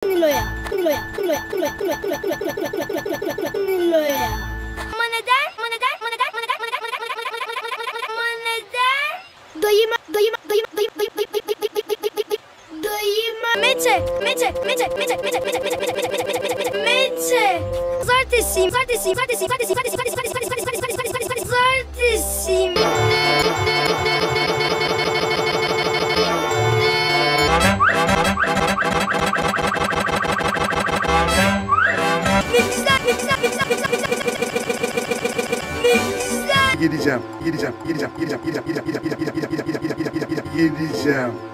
Nilo'ya, Nilo'ya, Nilo'ya, Nilo'ya, Nilo'ya, Nilo'ya, Nilo'ya, Nilo'ya. Ama neden? Ama neden? Ama neden? Ama neden? Ama neden? Ama neden? Ama neden? Ama neden? Ama neden? Dayıma, dayıma, dayıma, dayıma, dayıma, dayıma, dayıma, dayıma, dayıma, dayıma. Mece, Mece, Mece, Mece, Mece, Mece, Mece, Mece, Mece, Mece, Mece, Mece, pazartesiyim, pazartesiyim, pazartesiyim, pazartesiyim, pazartesiyim, pazartesiyim, Yedeceğim, yedeceğim, yedeceğim, yedeceğim, yedeceğim, yedeceğim, yedeceğim, yedeceğim, yedeceğim, yedeceğim, yedeceğim, yedeceğim.